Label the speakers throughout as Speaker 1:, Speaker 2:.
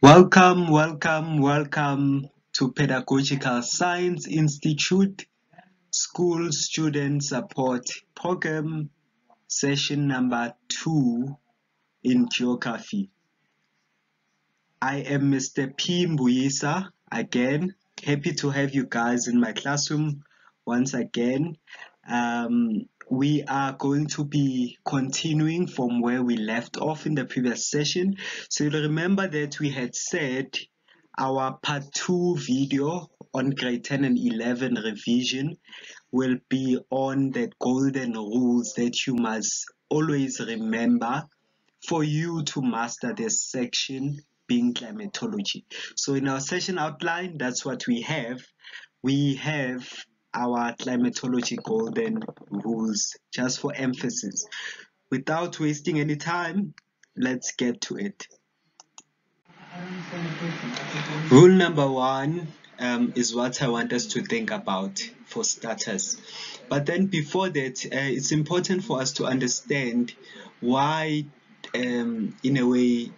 Speaker 1: Welcome, welcome, welcome to Pedagogical Science Institute School Student Support Program, session number two in Geography. I am Mr. P. Mbuyisa again. Happy to have you guys in my classroom once again. Um, we are going to be continuing from where we left off in the previous session. So you'll remember that we had said our part 2 video on grade 10 and 11 revision will be on the golden rules that you must always remember for you to master this section being climatology. So in our session outline, that's what we have. We have our climatology golden rules just for emphasis. Without wasting any time, let's get to it. Rule number one um, is what I want us to think about for starters. But then before that, uh, it's important for us to understand why, um, in a way,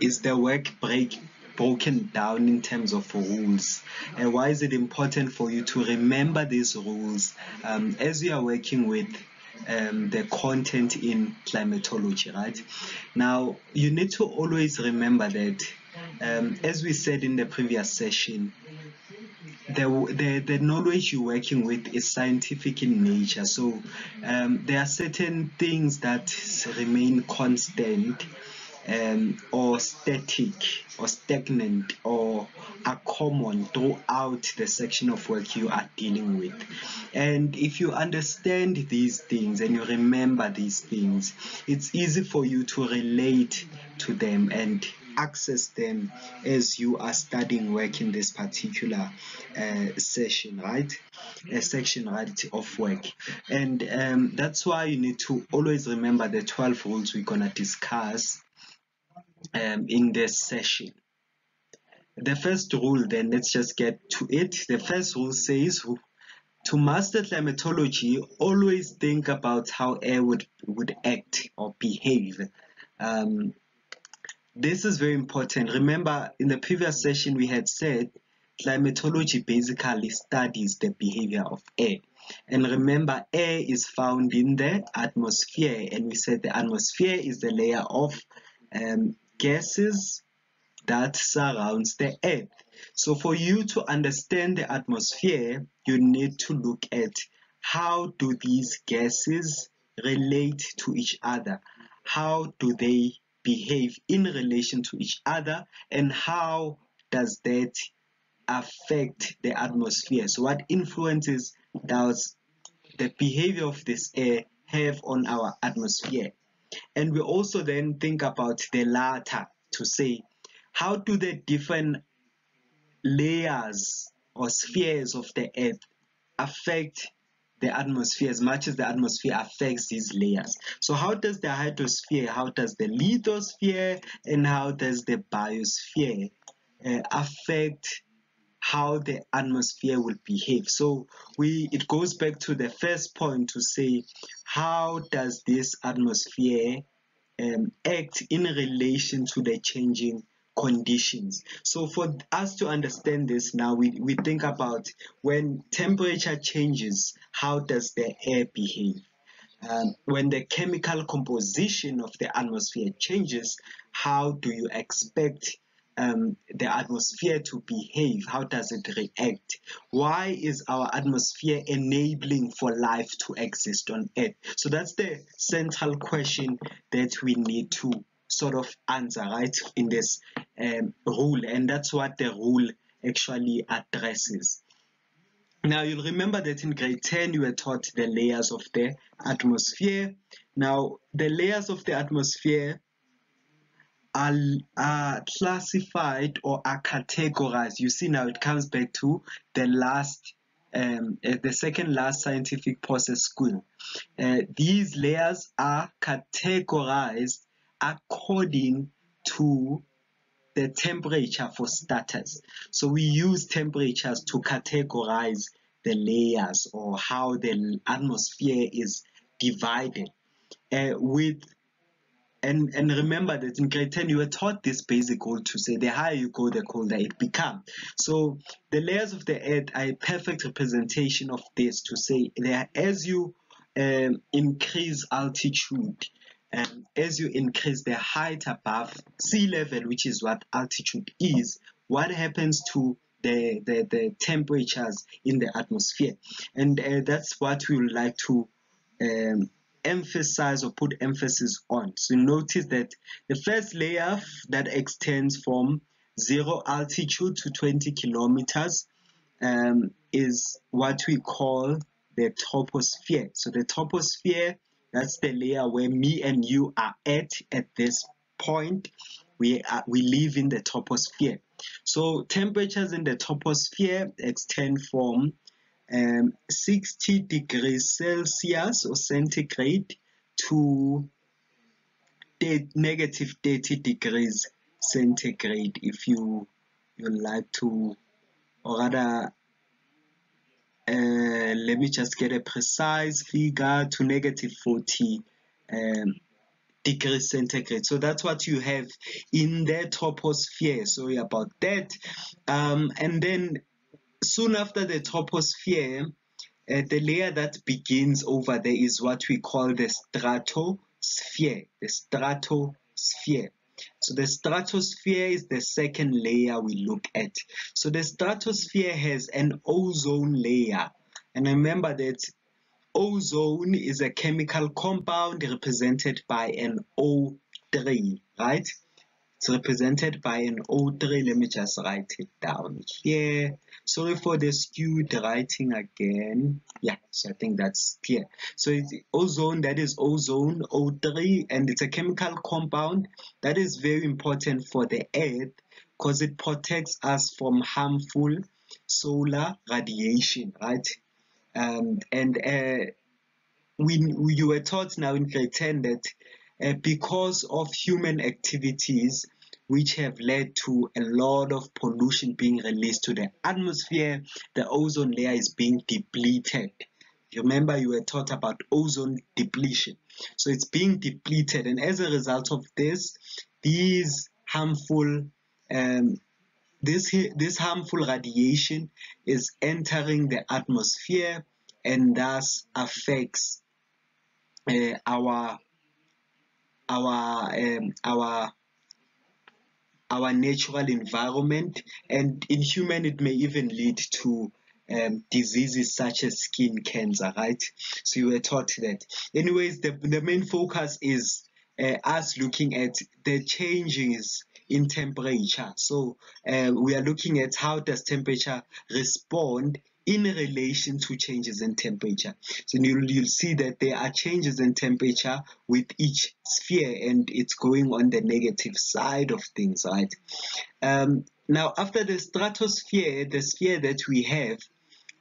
Speaker 1: is the work break broken down in terms of rules? And why is it important for you to remember these rules um, as you are working with um, the content in climatology right? Now you need to always remember that um, as we said in the previous session the, the, the knowledge you're working with is scientific in nature. So um, there are certain things that remain constant um, or static or stagnant or are common throughout the section of work you are dealing with. And if you understand these things and you remember these things, it's easy for you to relate to them and access them as you are studying work in this particular uh, session right? A section right of work. And um, that's why you need to always remember the 12 rules we're gonna discuss um, in this session. The first rule then, let's just get to it. The first rule says to master climatology, always think about how air would, would act or behave. Um, this is very important. Remember, in the previous session, we had said climatology basically studies the behavior of air. And remember, air is found in the atmosphere, and we said the atmosphere is the layer of um, gases that surrounds the earth. So for you to understand the atmosphere you need to look at how do these gases relate to each other? How do they behave in relation to each other? And how does that affect the atmosphere? So what influences does the behavior of this air have on our atmosphere and we also then think about the latter to say, how do the different layers or spheres of the earth affect the atmosphere as much as the atmosphere affects these layers. So how does the hydrosphere, how does the lithosphere, and how does the biosphere uh, affect how the atmosphere will behave. So we it goes back to the first point to say how does this atmosphere um, act in relation to the changing conditions? So for us to understand this now we, we think about when temperature changes how does the air behave? Um, when the chemical composition of the atmosphere changes how do you expect um, the atmosphere to behave? How does it react? Why is our atmosphere enabling for life to exist on Earth? So that's the central question that we need to sort of answer, right, in this um, rule. And that's what the rule actually addresses. Now, you'll remember that in grade 10, you were taught the layers of the atmosphere. Now, the layers of the atmosphere are, are classified or are categorized. You see now it comes back to the last um, uh, the second last scientific process school. Uh, these layers are categorized according to the temperature for starters. So we use temperatures to categorize the layers or how the atmosphere is divided uh, with and and remember that in grade 10 you were taught this basic rule to say the higher you go the colder it becomes. So the layers of the earth are a perfect representation of this to say that as you um, increase altitude and as you increase the height above sea level which is what altitude is what happens to the, the, the temperatures in the atmosphere. And uh, that's what we would like to um, emphasize or put emphasis on. So notice that the first layer that extends from zero altitude to 20 kilometers um, is what we call the troposphere. So the troposphere, that's the layer where me and you are at at this point. We, are, we live in the troposphere. So temperatures in the troposphere extend from um, 60 degrees Celsius or centigrade to negative 30 degrees centigrade if you you like to or rather uh, let me just get a precise figure to negative 40 um, degrees centigrade. So that's what you have in the troposphere. Sorry about that. Um, and then soon after the troposphere, uh, the layer that begins over there is what we call the stratosphere. The stratosphere. So the stratosphere is the second layer we look at. So the stratosphere has an ozone layer. And remember that ozone is a chemical compound represented by an O3, right? It's represented by an O3. Let me just write it down here. Sorry for the skewed writing again. Yeah, so I think that's clear. So it's ozone, that is ozone, O3, and it's a chemical compound that is very important for the earth because it protects us from harmful solar radiation, right? Um, and uh, we, you were taught now in grade 10 that because of human activities which have led to a lot of pollution being released to the atmosphere, the ozone layer is being depleted. Remember, you were taught about ozone depletion. So it's being depleted, and as a result of this, these harmful um, this this harmful radiation is entering the atmosphere and thus affects uh, our our um, our our natural environment and in human it may even lead to um, diseases such as skin cancer right? So you were taught that. Anyways the, the main focus is uh, us looking at the changes in temperature. So uh, we are looking at how does temperature respond in relation to changes in temperature. So you'll, you'll see that there are changes in temperature with each sphere and it's going on the negative side of things, right? Um, now, after the stratosphere, the sphere that we have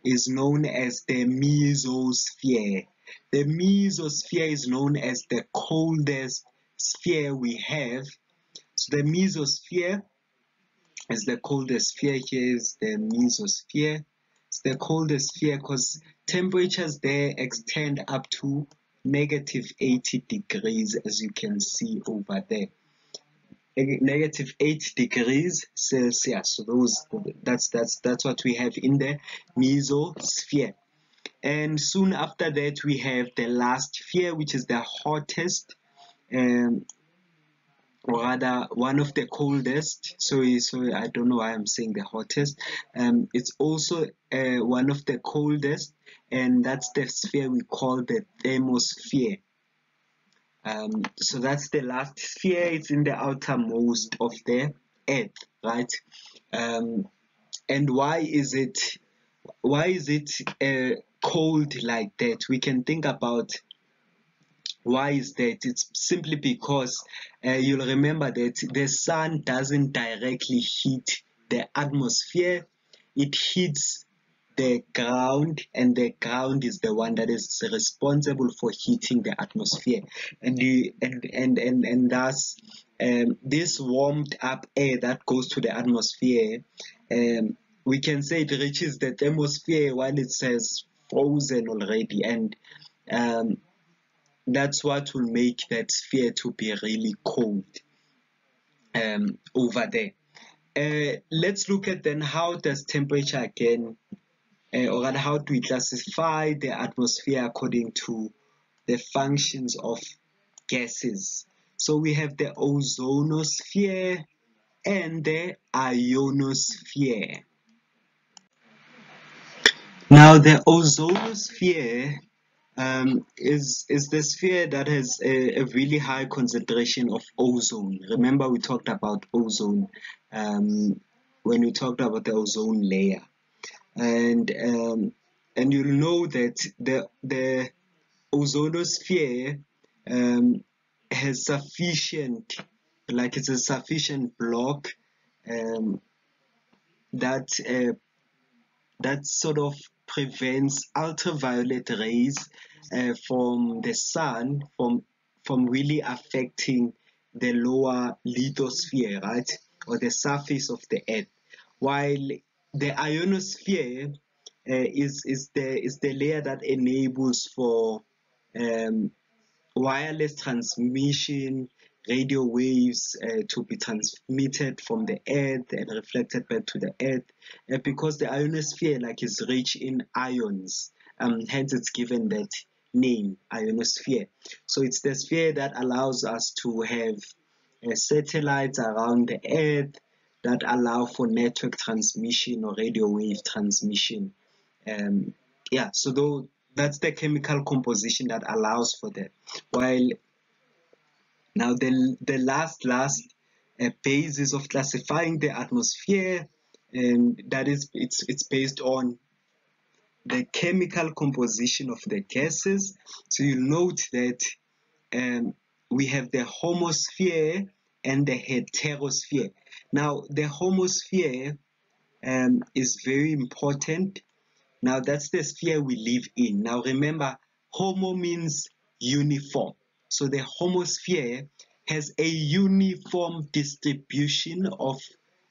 Speaker 1: is known as the mesosphere. The mesosphere is known as the coldest sphere we have. So the mesosphere is the coldest sphere. Here is the mesosphere the coldest sphere because temperatures there extend up to negative 80 degrees as you can see over there. Negative 8 degrees celsius. So those that's that's that's what we have in the mesosphere. And soon after that we have the last sphere which is the hottest um, rather one of the coldest. Sorry sorry i don't know why i'm saying the hottest. Um it's also uh, one of the coldest and that's the sphere we call the thermosphere. Um so that's the last sphere. It's in the outermost of the earth right? Um and why is it why is it uh, cold like that? We can think about why is that? It's simply because uh, you'll remember that the sun doesn't directly heat the atmosphere, it heats the ground and the ground is the one that is responsible for heating the atmosphere. And the and and and, and thus um, this warmed up air that goes to the atmosphere um, we can say it reaches the thermosphere while it says frozen already. And um, that's what will make that sphere to be really cold um, over there. Uh, let's look at then how does temperature again uh, or how do we classify the atmosphere according to the functions of gases. So we have the ozonosphere and the ionosphere. Now the ozonosphere um, is is the sphere that has a, a, really high concentration of ozone. Remember we talked about ozone um, when we talked about the ozone layer, and um, and you'll know that the the ozonosphere um, has sufficient, like it's a sufficient block um, that uh, that sort of prevents ultraviolet rays uh, from the sun from from really affecting the lower lithosphere, right, or the surface of the earth, while the ionosphere uh, is is the is the layer that enables for um, wireless transmission radio waves uh, to be transmitted from the earth and reflected back to the earth. Uh, because the ionosphere like is rich in ions um, hence it's given that name ionosphere. So it's the sphere that allows us to have uh, satellites around the earth that allow for network transmission or radio wave transmission. Um, yeah so though that's the chemical composition that allows for that. While now the, the last last uh, basis of classifying the atmosphere and that is it's it's based on the chemical composition of the gases. So you note that um, we have the homosphere and the heterosphere. Now the homosphere um, is very important. Now that's the sphere we live in. Now remember homo means uniform so the homosphere has a uniform distribution of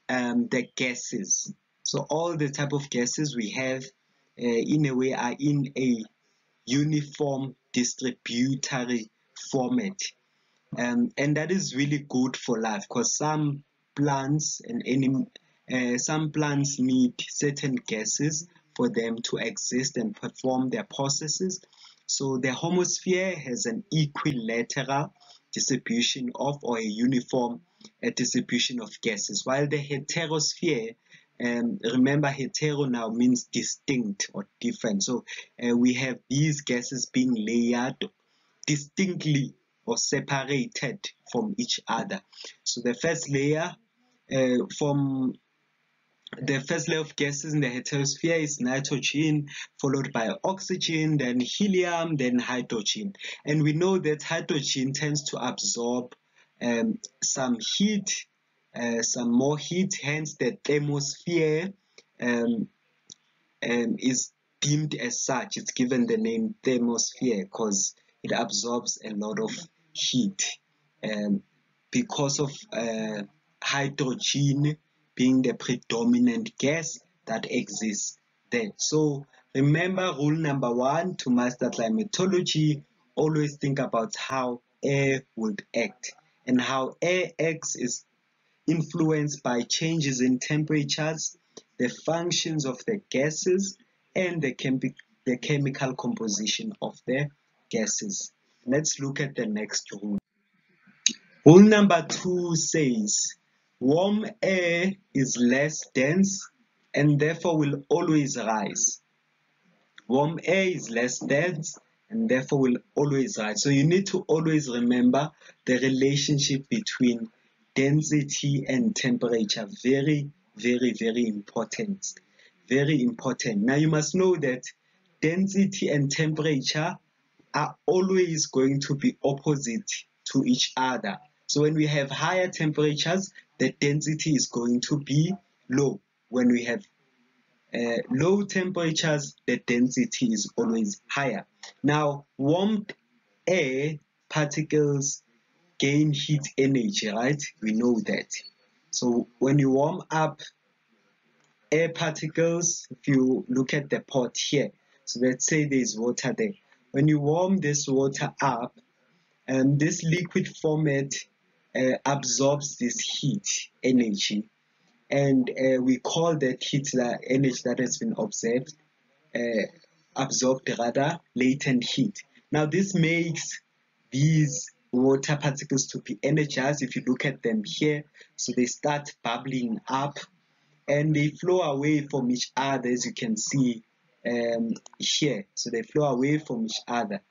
Speaker 1: um, the gases. So all the type of gases we have uh, in a way are in a uniform distributary format. Um, and that is really good for life because some plants and any uh, some plants need certain gases for them to exist and perform their processes so the homosphere has an equilateral distribution of or a uniform uh, distribution of gases, while the heterosphere um, remember hetero now means distinct or different. So uh, we have these gases being layered distinctly or separated from each other. So the first layer uh, from the first layer of gases in the heterosphere is nitrogen, followed by oxygen, then helium, then hydrogen. And we know that hydrogen tends to absorb um, some heat, uh, some more heat, hence the thermosphere um, um, is deemed as such. It's given the name thermosphere because it absorbs a lot of heat. Um, because of uh, hydrogen being the predominant gas that exists there. So remember rule number one to master climatology, always think about how air would act and how air acts is influenced by changes in temperatures, the functions of the gases, and the, the chemical composition of the gases. Let's look at the next rule. Rule number two says Warm air is less dense and therefore will always rise. Warm air is less dense and therefore will always rise. So you need to always remember the relationship between density and temperature. Very, very, very important. Very important. Now you must know that density and temperature are always going to be opposite to each other. So when we have higher temperatures, the density is going to be low. When we have uh, low temperatures, the density is always higher. Now, warm air particles gain heat energy, right? We know that. So when you warm up air particles. If you look at the pot here, so let's say there's water there. When you warm this water up, um, this liquid format uh, absorbs this heat energy. And uh, we call that heat the energy that has been observed uh, absorbed rather latent heat. Now this makes these water particles to be energized if you look at them here. So they start bubbling up and they flow away from each other as you can see um, here. So they flow away from each other.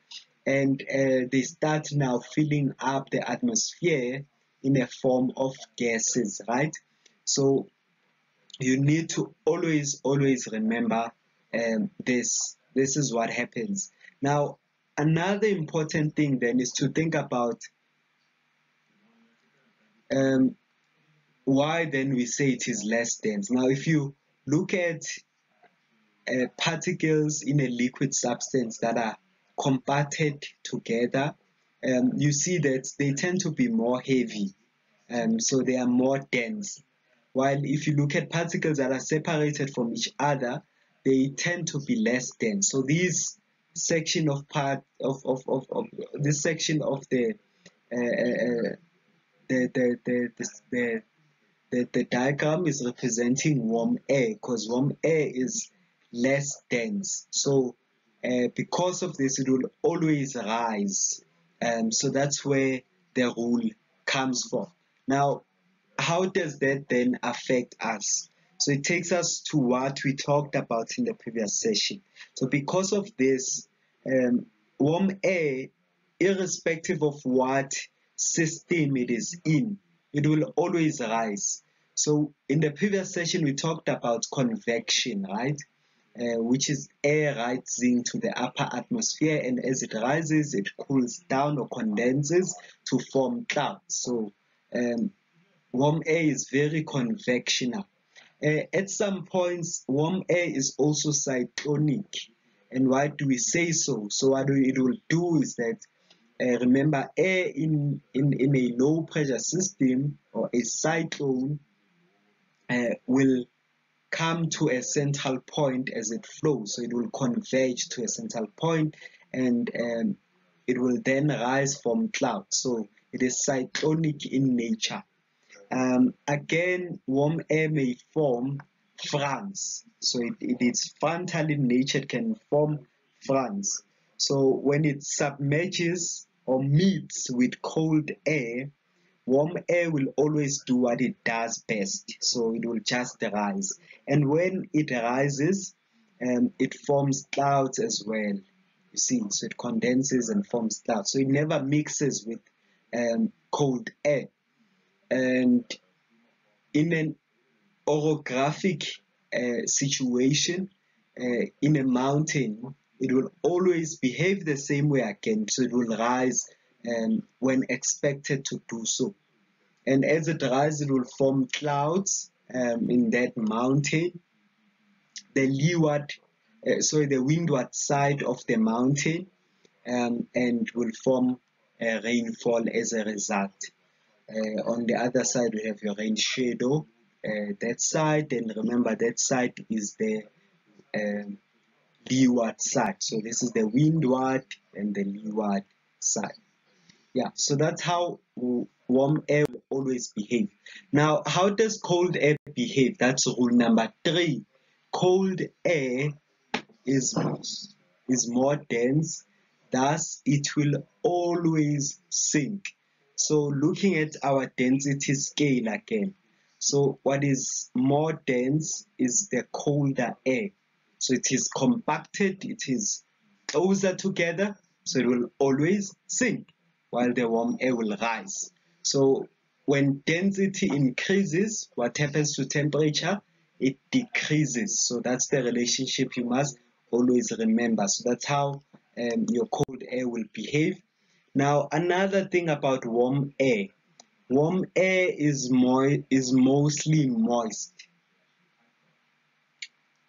Speaker 1: And uh, they start now filling up the atmosphere in a form of gases right? So you need to always always remember um, this. This is what happens. Now another important thing then is to think about um, why then we say it is less dense. Now if you look at uh, particles in a liquid substance that are compacted together um, you see that they tend to be more heavy um, so they are more dense. While if you look at particles that are separated from each other they tend to be less dense. So this section of part of, of, of, of this section of the uh, uh, the, the, the, the, the, the diagram is representing warm air because warm air is less dense. So uh, because of this it will always rise um, so that's where the rule comes from. Now how does that then affect us? So it takes us to what we talked about in the previous session. So because of this um, warm air irrespective of what system it is in it will always rise. So in the previous session we talked about convection right uh, which is air rising to the upper atmosphere. And as it rises it cools down or condenses to form clouds. So um, warm air is very convectional. Uh, at some points warm air is also cyclonic and why do we say so? So what it will do is that uh, remember air in, in in a low pressure system or a cyclone uh, will come to a central point as it flows. So it will converge to a central point and um, it will then rise from clouds. So it is cyclonic in nature. Um, again, warm air may form fronts. So it, it is frontal in nature, it can form fronts. So when it submerges or meets with cold air, warm air will always do what it does best so it will just rise. And when it rises um, it forms clouds as well you see. So it condenses and forms clouds. So it never mixes with um, cold air. And in an orographic uh, situation uh, in a mountain it will always behave the same way again. So it will rise um, when expected to do so. And as it rises, it will form clouds um, in that mountain. The leeward, uh, sorry, the windward side of the mountain, um, and will form a rainfall as a result. Uh, on the other side, we have your rain shadow. Uh, that side, and remember that side is the um, leeward side. So this is the windward and the leeward side yeah so that's how warm air will always behave. Now how does cold air behave? That's rule number three. Cold air is is more dense thus it will always sink. So looking at our density scale again. So what is more dense is the colder air. So it is compacted it is closer together so it will always sink while the warm air will rise. So when density increases, what happens to temperature? It decreases. So that's the relationship you must always remember. So that's how um, your cold air will behave. Now another thing about warm air. Warm air is more is mostly moist.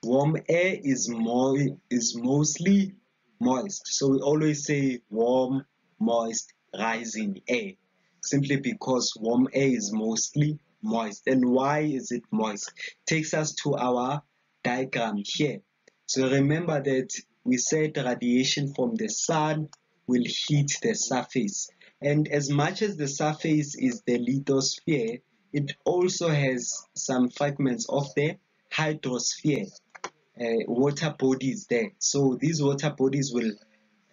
Speaker 1: Warm air is more is mostly moist. So we always say warm, moist, rising air simply because warm air is mostly moist. And why is it moist? Takes us to our diagram here. So remember that we said radiation from the sun will heat the surface. And as much as the surface is the lithosphere, it also has some fragments of the hydrosphere, uh, water bodies there. So these water bodies will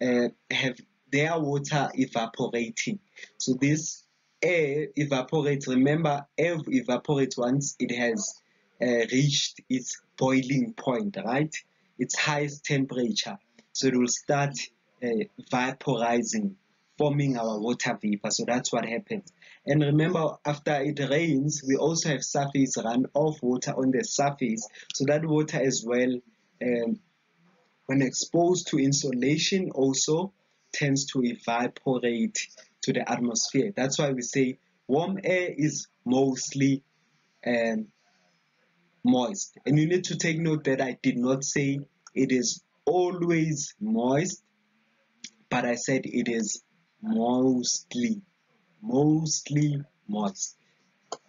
Speaker 1: uh, have their water evaporating. So this air evaporates. Remember, air evaporates once it has uh, reached its boiling point, right? Its highest temperature. So it will start uh, vaporizing, forming our water vapor. So that's what happens. And remember, after it rains, we also have surface runoff water on the surface. So that water as well, um, when exposed to insolation, also tends to evaporate to the atmosphere. That's why we say warm air is mostly um, moist. And you need to take note that I did not say it is always moist, but I said it is mostly, mostly moist.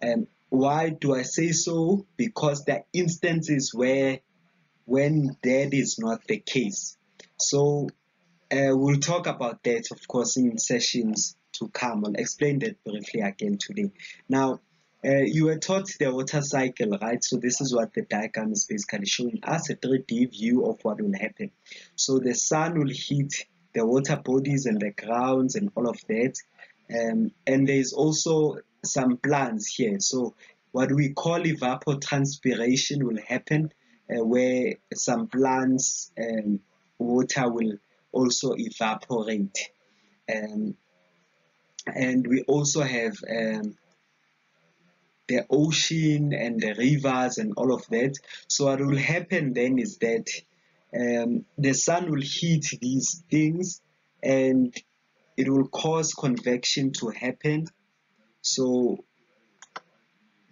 Speaker 1: And why do I say so? Because there are instances where when that is not the case. So uh, we'll talk about that, of course, in sessions to come. I'll explain that briefly again today. Now, uh, you were taught the water cycle, right? So this is what the diagram is basically showing us, a 3D view of what will happen. So the sun will heat the water bodies and the grounds and all of that. Um, and there is also some plants here. So what we call evapotranspiration will happen uh, where some plants and water will also evaporate. Um, and we also have um, the ocean and the rivers and all of that. So what will happen then is that um, the sun will heat these things and it will cause convection to happen. So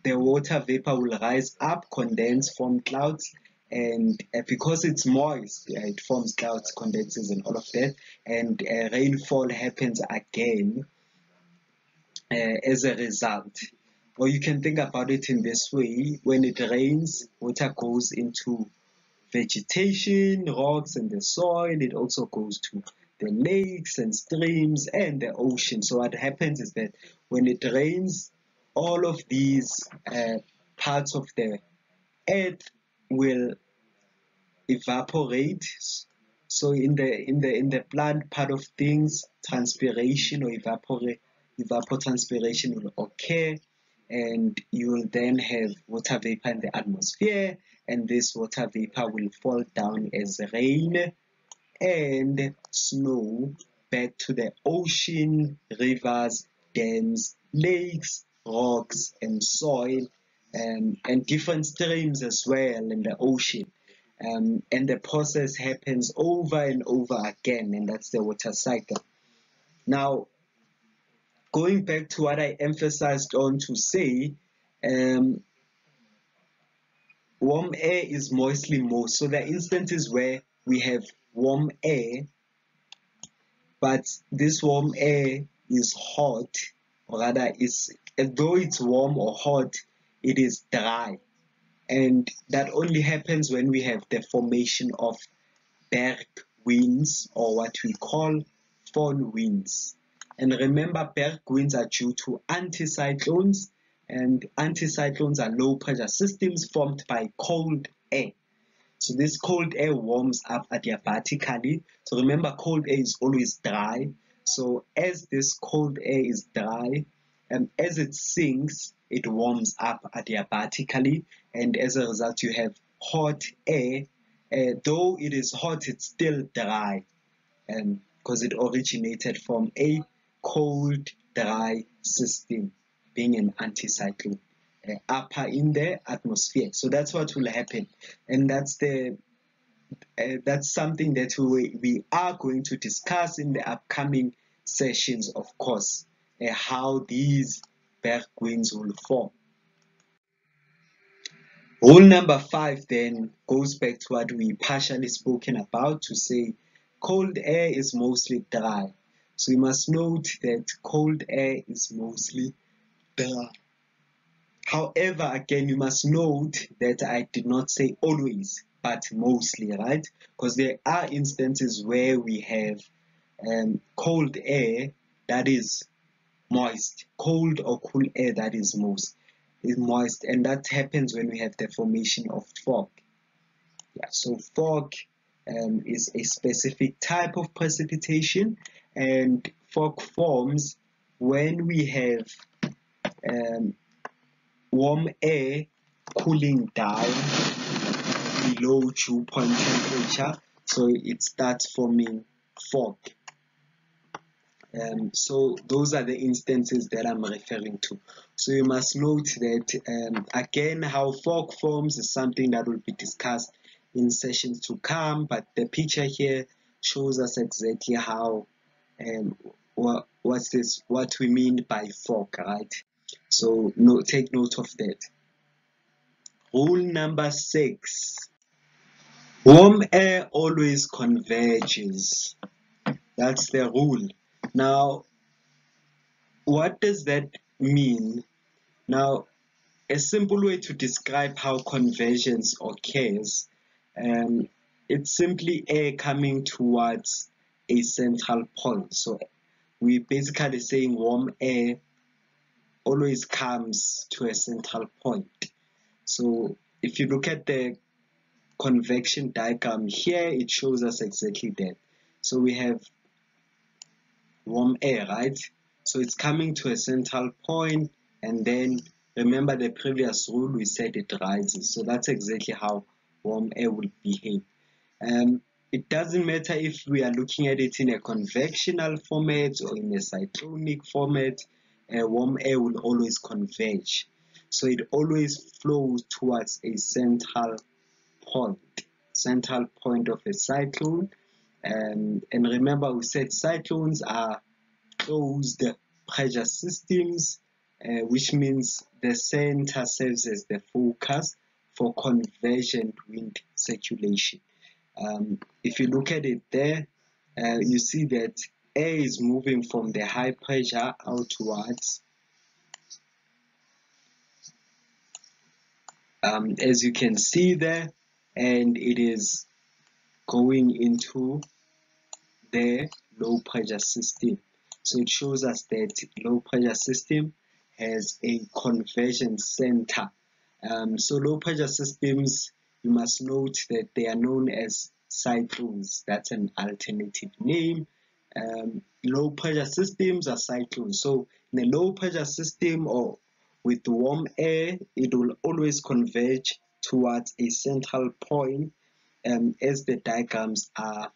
Speaker 1: the water vapor will rise up, condense, form clouds, and uh, because it's moist, it forms clouds, condenses, and all of that, and uh, rainfall happens again uh, as a result. Or you can think about it in this way when it rains, water goes into vegetation, rocks, and the soil. It also goes to the lakes and streams and the ocean. So, what happens is that when it rains, all of these uh, parts of the earth will evaporate so in the in the in the plant part of things transpiration or evaporate evapotranspiration will occur and you will then have water vapor in the atmosphere and this water vapor will fall down as rain and snow back to the ocean rivers dams lakes rocks and soil um, and different streams as well in the ocean. Um, and the process happens over and over again, and that's the water cycle. Now, going back to what I emphasized on to say, um, warm air is mostly moist. So there are instances where we have warm air, but this warm air is hot, or rather, is though it's warm or hot, it is dry. And that only happens when we have the formation of berg winds or what we call fall winds. And remember, berg winds are due to anticyclones, and anticyclones are low pressure systems formed by cold air. So this cold air warms up adiabatically. So remember, cold air is always dry. So as this cold air is dry, and as it sinks, it warms up adiabatically, and as a result, you have hot air. Uh, though it is hot, it's still dry, because um, it originated from a cold, dry system, being an anticyclone. Uh, upper in the atmosphere. So that's what will happen, and that's the uh, that's something that we we are going to discuss in the upcoming sessions, of course how these berg winds will form. Rule number five then goes back to what we partially spoken about to say cold air is mostly dry. So you must note that cold air is mostly dry. However, again, you must note that I did not say always, but mostly, right? Because there are instances where we have um, cold air that is moist, cold or cool air that is most is moist, and that happens when we have the formation of fog. Yeah, so fog um, is a specific type of precipitation, and fog forms when we have um, warm air cooling down below dew point temperature. So it starts forming fog um, so those are the instances that I'm referring to so you must note that um, again how fog forms is something that will be discussed in sessions to come but the picture here shows us exactly how um, what, what's this what we mean by fog right so no, take note of that. Rule number six. Warm air always converges. That's the rule. Now, what does that mean? Now, a simple way to describe how convergence occurs, um, it's simply air coming towards a central point. So we basically saying warm air always comes to a central point. So if you look at the convection diagram here, it shows us exactly that. So we have warm air, right? So it's coming to a central point and then remember the previous rule we said it rises. So that's exactly how warm air will behave. Um, it doesn't matter if we are looking at it in a convectional format or in a cyclonic format uh, warm air will always converge. So it always flows towards a central point, central point of a cyclone. Um, and remember we said cyclones are closed pressure systems, uh, which means the center serves as the focus for convergent wind circulation. Um, if you look at it there, uh, you see that air is moving from the high pressure outwards um, as you can see there and it is going into the low pressure system. So it shows us that low pressure system has a conversion center. Um, so low pressure systems you must note that they are known as cyclones. That's an alternative name. Um, low pressure systems are cyclones. So in a low pressure system or with warm air, it will always converge towards a central point um, as the diagrams are,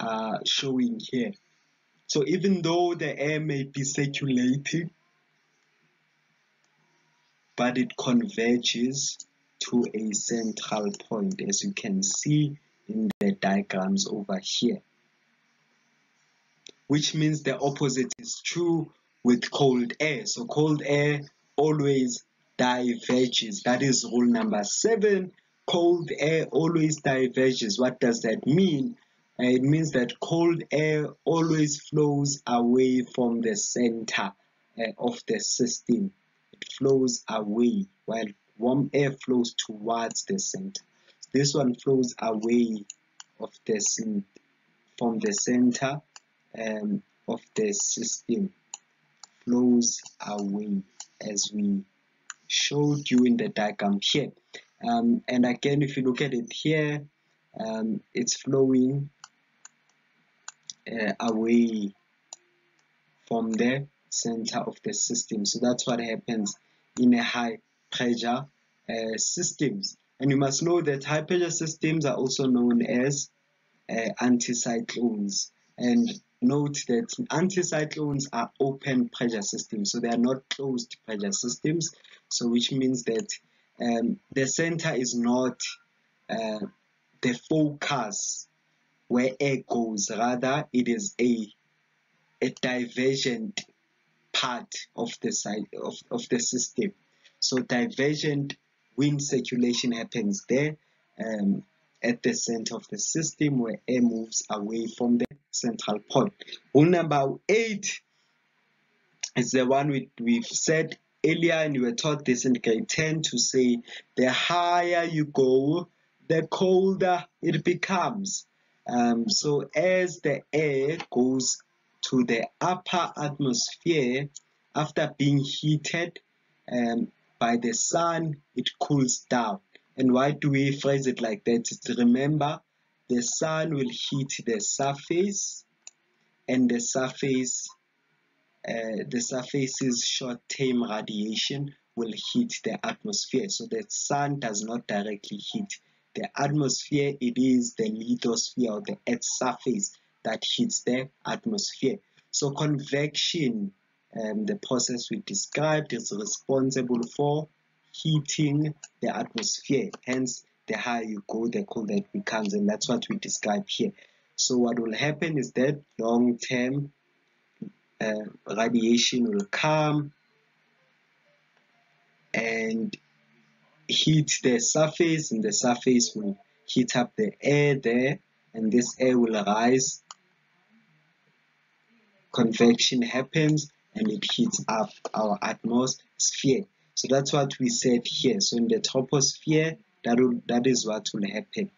Speaker 1: are showing here. So even though the air may be circulating, but it converges to a central point as you can see in the diagrams over here which means the opposite is true with cold air. So cold air always diverges. That is rule number seven. Cold air always diverges. What does that mean? It means that cold air always flows away from the center uh, of the system. It flows away while warm air flows towards the center. This one flows away of the from the center um, of the system flows away as we showed you in the diagram here um, and again if you look at it here um, it's flowing uh, away from the center of the system. So that's what happens in a high pressure uh, systems. And you must know that high pressure systems are also known as uh, anticyclones. And note that anticyclones are open pressure systems. So they are not closed pressure systems. So which means that um, the center is not uh, the focus where air goes rather it is a a divergent part of the side of, of the system so divergent wind circulation happens there um, at the center of the system where air moves away from the central point. Rule number eight is the one we, we've said earlier and you were taught this in grade 10 to say the higher you go, the colder it becomes. Um, so as the air goes to the upper atmosphere after being heated um, by the sun, it cools down. And why do we phrase it like that? Remember, the sun will heat the surface and the surface uh, the surface's short-term radiation will heat the atmosphere so the sun does not directly hit the atmosphere it is the lithosphere or the earth's surface that hits the atmosphere. So convection um, the process we described is responsible for heating the atmosphere. Hence the higher you go the colder it becomes and that's what we describe here. So what will happen is that long term uh, radiation will come and heat the surface and the surface will heat up the air there and this air will rise convection happens and it heats up our atmosphere. So that's what we said here. So in the troposphere that will, that is what will happen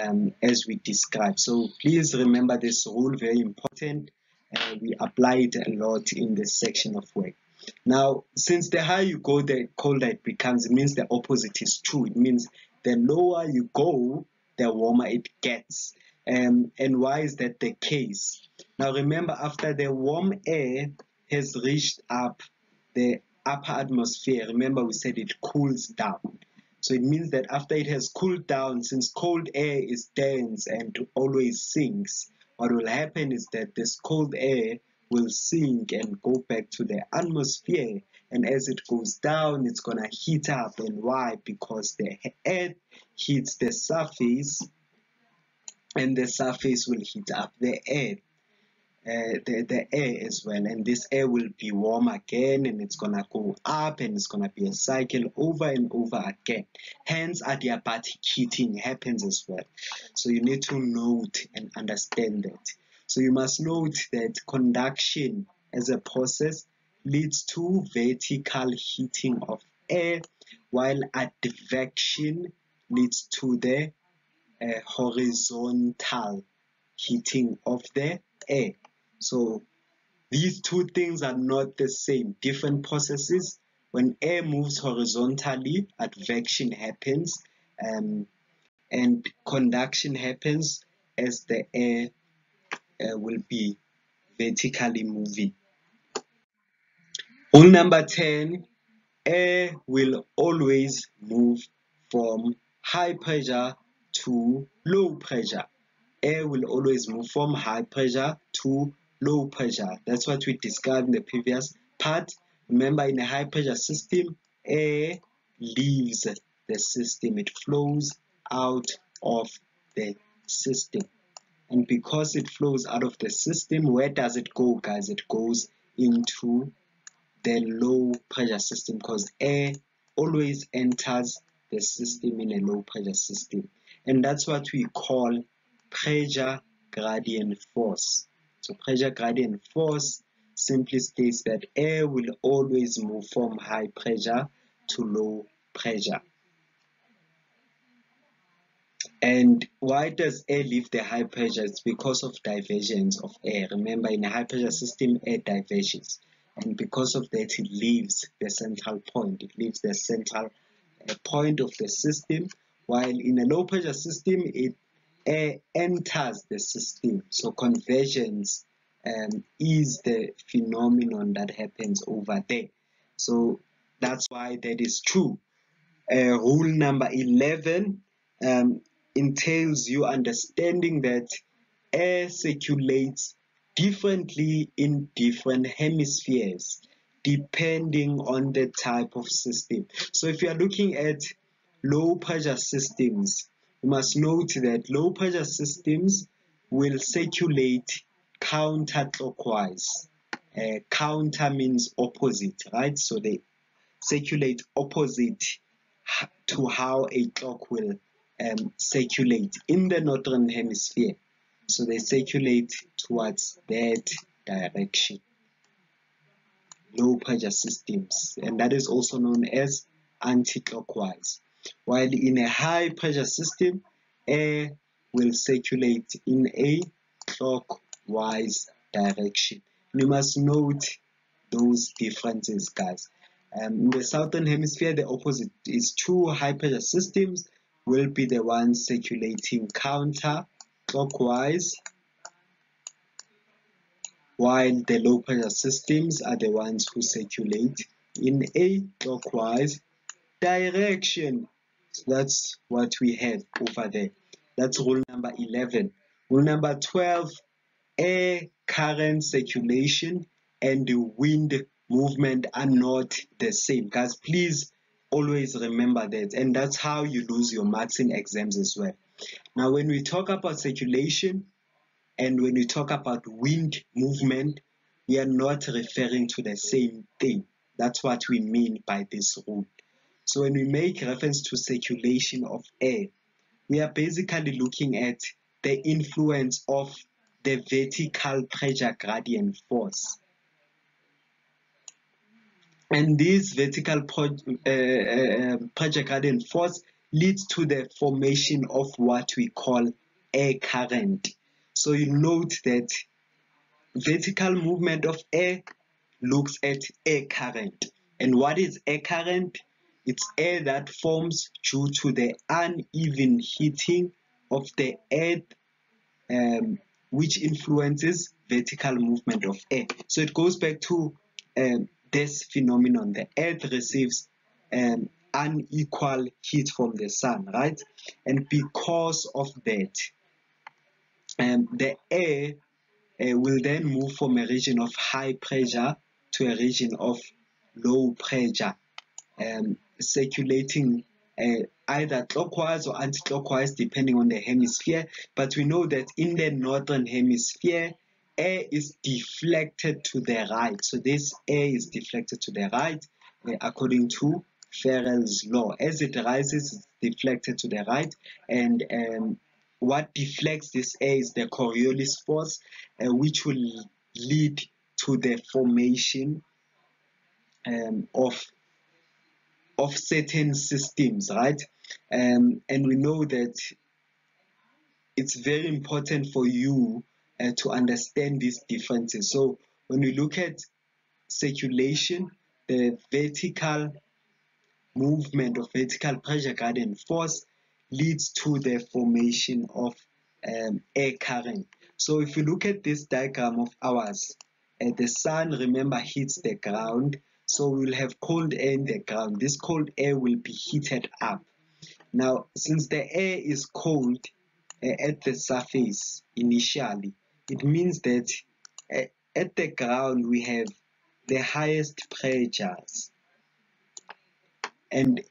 Speaker 1: um, as we described. So please remember this rule very important. Uh, we apply it a lot in this section of work. Now, since the higher you go, the colder it becomes. It means the opposite is true. It means the lower you go, the warmer it gets. Um, and why is that the case? Now, remember, after the warm air has reached up the upper atmosphere, remember we said it cools down. So it means that after it has cooled down, since cold air is dense and always sinks, what will happen is that this cold air will sink and go back to the atmosphere. And as it goes down it's gonna heat up and why? Because the earth heats the surface and the surface will heat up the air uh, the, the air as well. And this air will be warm again and it's gonna go up and it's gonna be a cycle over and over again. Hence adiabatic heating happens as well. So you need to note and understand that so you must note that conduction as a process leads to vertical heating of air while advection leads to the uh, horizontal heating of the air so these two things are not the same, different processes. When air moves horizontally, advection happens um, and conduction happens as the air Uh, will be vertically moving. Rule number 10, air will always move from high pressure to low pressure. Air will always move from high pressure to low pressure. That's what we described in the previous part. Remember in a high pressure system, air leaves the system. It flows out of the system. And because it flows out of the system, where does it go, guys? It goes into the low pressure system because air always enters the system in a low pressure system. And that's what we call pressure gradient force. So pressure gradient force simply states that air will always move from high pressure to low pressure. And why does air leave the high pressure? It's because of divergence of air. Remember, in a high pressure system, air diverges. And because of that, it leaves the central point. It leaves the central uh, point of the system. While in a low pressure system, it air enters the system. So convergence um, is the phenomenon that happens over there. So that's why that is true. Uh, rule number 11 um, entails you understanding that air circulates differently in different hemispheres depending on the type of system. So if you are looking at low pressure systems, you must note that low pressure systems will circulate counterclockwise. Uh, counter means opposite, right? So they circulate opposite to how a clock will um, circulate in the northern hemisphere. So they circulate towards that direction. low pressure systems and that is also known as anti-clockwise while in a high pressure system air will circulate in a clockwise direction you must note those differences guys um, in the southern hemisphere the opposite is two high pressure systems will be the ones circulating counter clockwise while the low pressure systems are the ones who circulate in a clockwise direction. So that's what we have over there. That's rule number 11 rule number 12 air current circulation and wind movement are not the same. Guys please always remember that and that's how you lose your marks in exams as well. Now when we talk about circulation and when we talk about wind movement we are not referring to the same thing. That's what we mean by this rule. So when we make reference to circulation of air we are basically looking at the influence of the vertical pressure gradient force and this vertical uh, uh, pressure gradient force leads to the formation of what we call air current. So you note that vertical movement of air looks at air current. And what is air current? It's air that forms due to the uneven heating of the earth um, which influences vertical movement of air. So it goes back to um, this phenomenon. The earth receives an unequal heat from the sun, right? And because of that, um, the air uh, will then move from a region of high pressure to a region of low pressure, um, circulating uh, either clockwise or anti-clockwise depending on the hemisphere. But we know that in the northern hemisphere, air is deflected to the right. So this air is deflected to the right uh, according to Ferrel's law. As it rises, it's deflected to the right and um, what deflects this air is the Coriolis force uh, which will lead to the formation um, of of certain systems, right? Um, and we know that it's very important for you uh, to understand these differences. So when we look at circulation, the vertical movement of vertical pressure gradient force leads to the formation of um, air current. So if you look at this diagram of ours, uh, the sun, remember, hits the ground. So we will have cold air in the ground. This cold air will be heated up. Now, since the air is cold uh, at the surface initially, it means that at the ground we have the highest pressures. And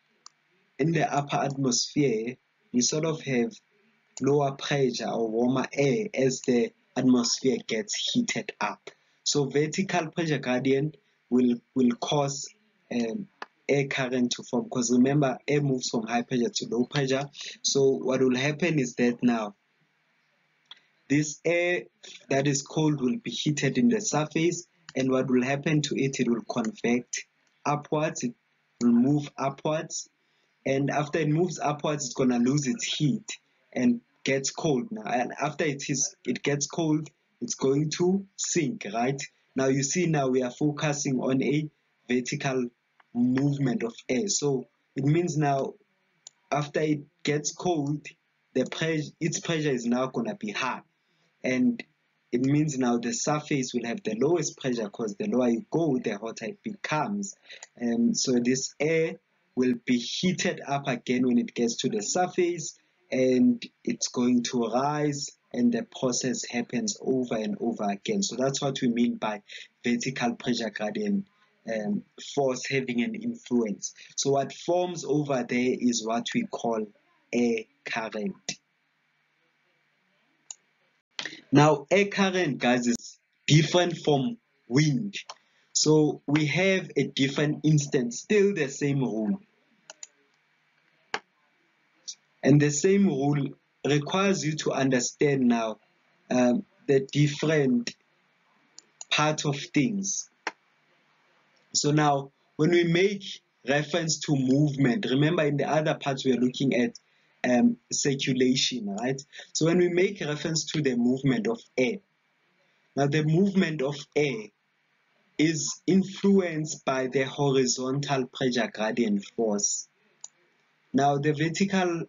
Speaker 1: in the upper atmosphere we sort of have lower pressure or warmer air as the atmosphere gets heated up. So vertical pressure gradient will will cause um, air current to form. Because remember air moves from high pressure to low pressure. So what will happen is that now this air that is cold will be heated in the surface and what will happen to it, it will convect upwards, it will move upwards and after it moves upwards, it's gonna lose its heat and gets cold now. And after it is, it gets cold, it's going to sink, right? Now you see now we are focusing on a vertical movement of air. So it means now after it gets cold, the pressure, its pressure is now gonna be high and it means now the surface will have the lowest pressure because the lower you go the hotter it becomes. And um, so this air will be heated up again when it gets to the surface and it's going to rise and the process happens over and over again. So that's what we mean by vertical pressure gradient um, force having an influence. So what forms over there is what we call air current now, air current, guys, is different from wind. So we have a different instance, still the same rule. And the same rule requires you to understand now um, the different part of things. So now, when we make reference to movement, remember in the other parts we are looking at um, circulation, right? So when we make reference to the movement of air, now the movement of air is influenced by the horizontal pressure gradient force. Now the vertical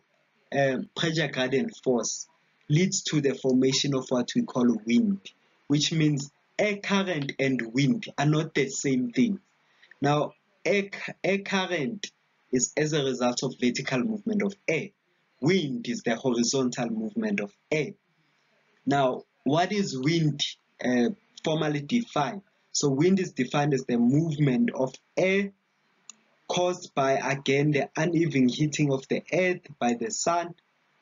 Speaker 1: uh, pressure gradient force leads to the formation of what we call wind, which means air current and wind are not the same thing. Now air, air current is as a result of vertical movement of air. Wind is the horizontal movement of air. Now, what is wind uh, formally defined? So wind is defined as the movement of air caused by again the uneven heating of the earth by the sun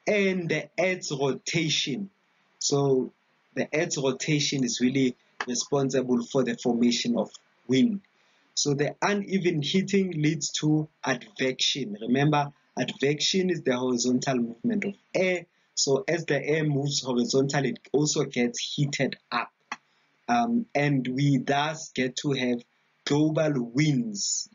Speaker 1: and the earth's rotation. So the earth's rotation is really responsible for the formation of wind. So the uneven heating leads to advection. Remember, Advection is the horizontal movement of air. So as the air moves horizontally, it also gets heated up. Um, and we thus get to have global winds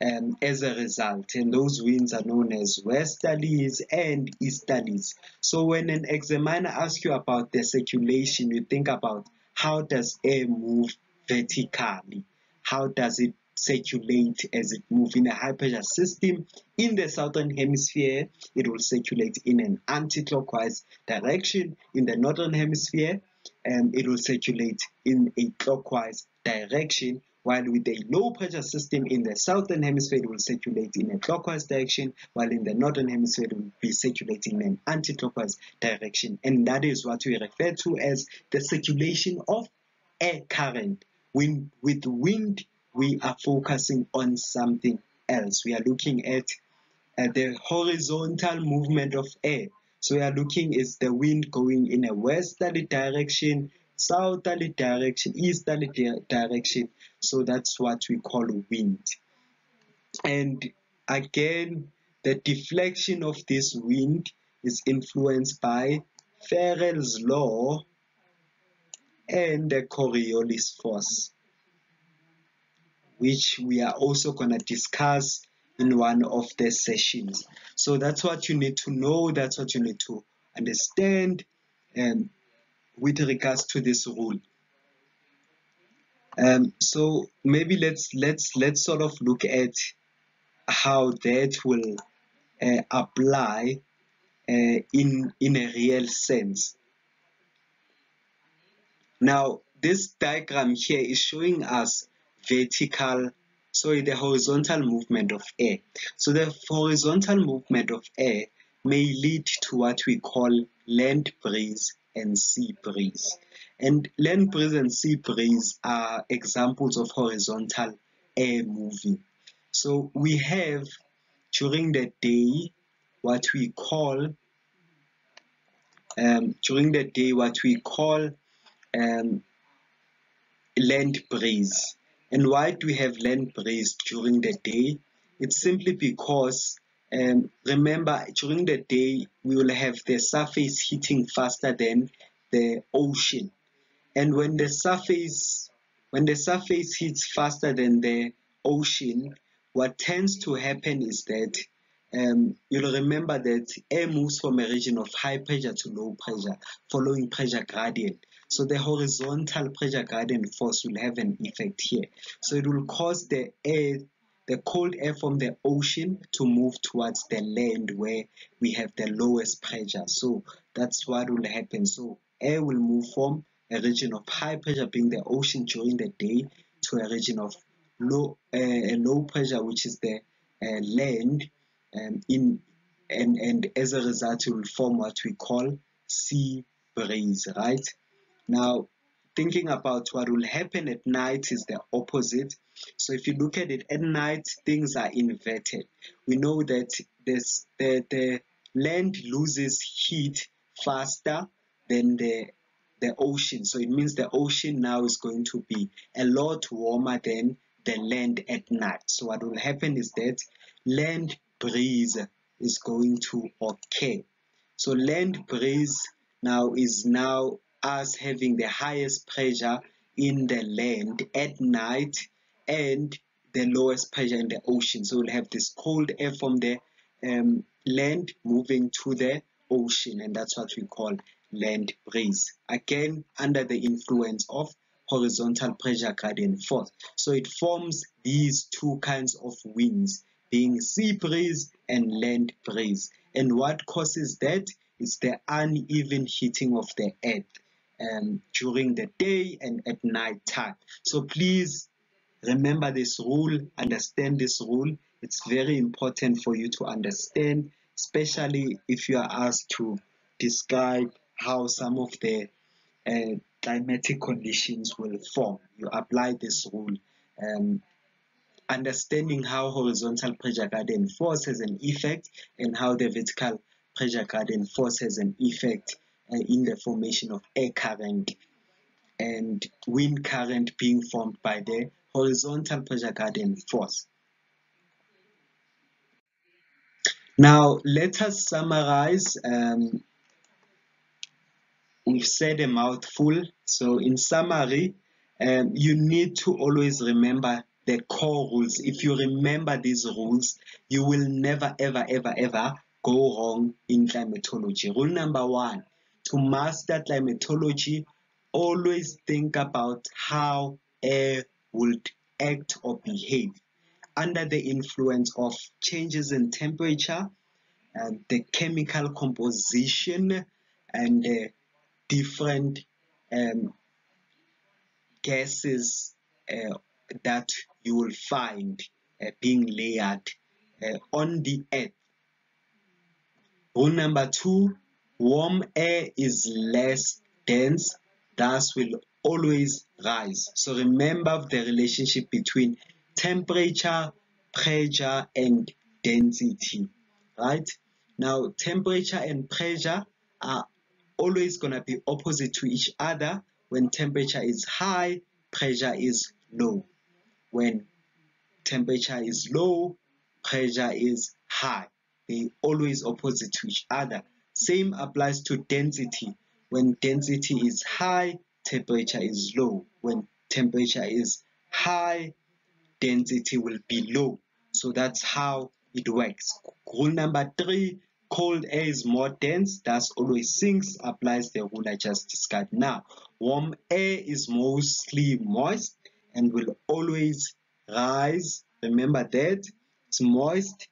Speaker 1: um, as a result. And those winds are known as westerlies and easterlies. So when an examiner asks you about the circulation, you think about how does air move vertically? How does it circulate as it moves in a high pressure system. In the southern hemisphere, it will circulate in an anti-clockwise direction. In the northern hemisphere, um, it will circulate in a clockwise direction while with a low pressure system in the southern hemisphere it will circulate in a clockwise direction while in the northern hemisphere it will be circulating in an anti-clockwise direction and that is what we refer to as the circulation of air current when with wind we are focusing on something else. We are looking at, the horizontal movement of air. So we are looking is the wind going in a westerly direction, southerly direction, easterly di direction. So that's what we call wind. And again, the deflection of this wind is influenced by Ferrel's law and the Coriolis force which we are also going to discuss in one of the sessions. So that's what you need to know, that's what you need to understand um, with regards to this rule. Um, so maybe let's let's let's sort of look at how that will uh, apply uh, in in a real sense. Now this diagram here is showing us vertical sorry the horizontal movement of air. So the horizontal movement of air may lead to what we call land breeze and sea breeze. And land breeze and sea breeze are examples of horizontal air moving. So we have during the day what we call um, during the day what we call um, land breeze and why do we have land breeze during the day? It's simply because um, remember during the day we will have the surface heating faster than the ocean and when the surface when the surface heats faster than the ocean what tends to happen is that um, you'll remember that air moves from a region of high pressure to low pressure following pressure gradient so the horizontal pressure gradient force will have an effect here. So it will cause the air, the cold air from the ocean to move towards the land where we have the lowest pressure. So that's what will happen. So air will move from a region of high pressure being the ocean during the day to a region of low uh, low pressure which is the uh, land um, in and and as a result it will form what we call sea breeze right now, thinking about what will happen at night is the opposite. So if you look at it at night, things are inverted. We know that this, the, the land loses heat faster than the the ocean. So it means the ocean now is going to be a lot warmer than the land at night. So what will happen is that land breeze is going to occur. So land breeze now is now us having the highest pressure in the land at night and the lowest pressure in the ocean. So we'll have this cold air from the um, land moving to the ocean, and that's what we call land breeze. Again, under the influence of horizontal pressure gradient force. So it forms these two kinds of winds, being sea breeze and land breeze. And what causes that is the uneven heating of the earth um, during the day and at night time. So please remember this rule, understand this rule. It's very important for you to understand, especially if you are asked to describe how some of the uh, climatic conditions will form. You apply this rule. Um, understanding how horizontal pressure gradient force has an effect and how the vertical pressure gradient force has an effect in the formation of air current and wind current being formed by the horizontal pressure gradient force. Now let us summarize. Um, we've said a mouthful. So in summary, um, you need to always remember the core rules. If you remember these rules, you will never, ever, ever, ever go wrong in climatology. Rule number one, to master climatology, always think about how air would act or behave under the influence of changes in temperature, and the chemical composition, and the different um, gases uh, that you will find uh, being layered uh, on the earth. Rule number two, warm air is less dense, thus will always rise. So remember the relationship between temperature, pressure, and density, right? Now, temperature and pressure are always going to be opposite to each other. When temperature is high, pressure is low. When temperature is low, pressure is high. They always opposite to each other. Same applies to density. When density is high, temperature is low. When temperature is high, density will be low. So that's how it works. Rule number three, cold air is more dense, thus always sinks, applies the rule I just described now. Warm air is mostly moist and will always rise. Remember that it's moist.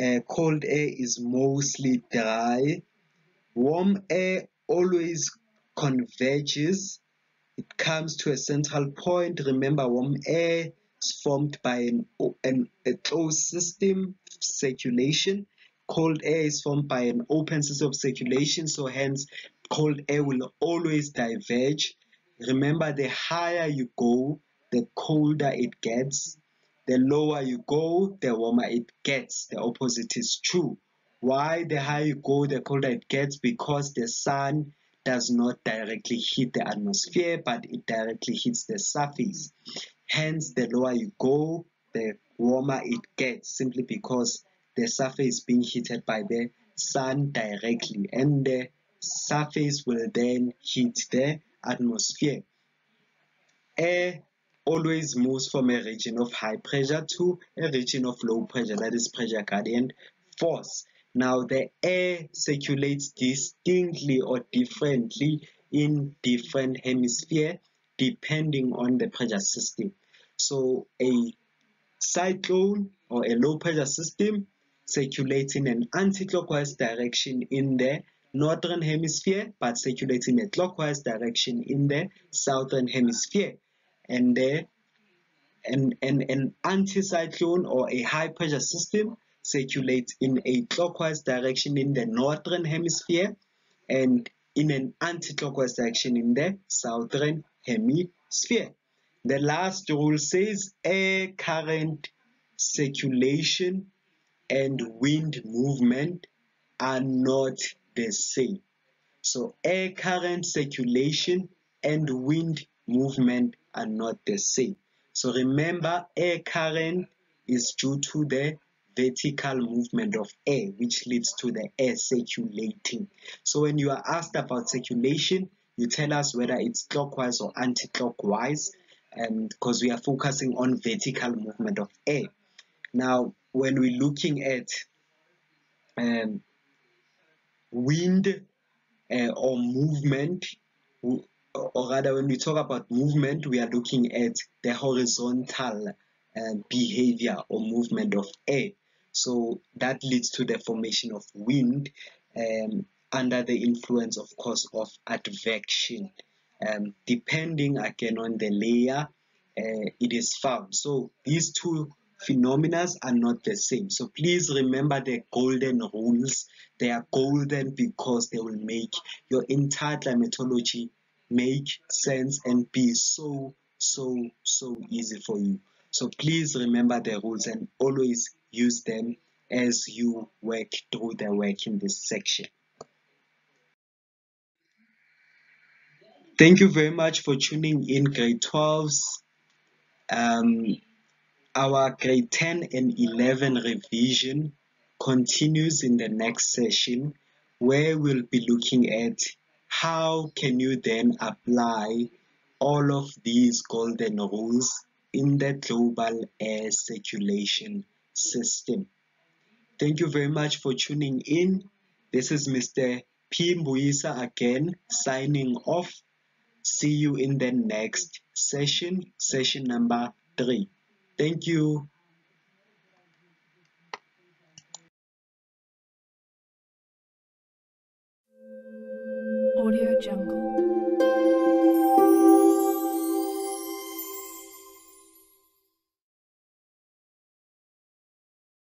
Speaker 1: Uh, cold air is mostly dry. Warm air always converges. It comes to a central point. Remember, warm air is formed by an, an, a closed system circulation. Cold air is formed by an open system of circulation, so hence cold air will always diverge. Remember, the higher you go, the colder it gets. The lower you go, the warmer it gets. The opposite is true. Why the higher you go, the colder it gets? Because the sun does not directly hit the atmosphere, but it directly hits the surface. Hence, the lower you go, the warmer it gets, simply because the surface is being heated by the sun directly, and the surface will then heat the atmosphere. Air always moves from a region of high pressure to a region of low pressure, that is pressure gradient force. Now the air circulates distinctly or differently in different hemisphere depending on the pressure system. So a cyclone or a low pressure system circulates in an anti-clockwise direction in the northern hemisphere but circulates in a clockwise direction in the southern hemisphere and the and, and an anticyclone or a high pressure system circulates in a clockwise direction in the northern hemisphere and in an anti-clockwise direction in the southern hemisphere. The last rule says air current circulation and wind movement are not the same. So air current circulation and wind movement are not the same. So remember air current is due to the vertical movement of air which leads to the air circulating. So when you are asked about circulation, you tell us whether it's clockwise or anti-clockwise. and because we are focusing on vertical movement of air. Now, when we're looking at um, wind uh, or movement, or rather when we talk about movement, we are looking at the horizontal uh, behavior or movement of air. So that leads to the formation of wind um, under the influence, of course, of advection. Um, depending again on the layer uh, it is found. So these two phenomena are not the same. So please remember the golden rules. They are golden because they will make your entire climatology make sense and be so, so, so easy for you. So please remember the rules and always use them as you work through the work in this section. Thank you very much for tuning in grade 12s. Um, our grade 10 and 11 revision continues in the next session where we'll be looking at how can you then apply all of these golden rules in the global air circulation system. Thank you very much for tuning in. This is Mr. P. Mbuisa again signing off. See you in the next session, session number three. Thank you.
Speaker 2: Audio Jungle.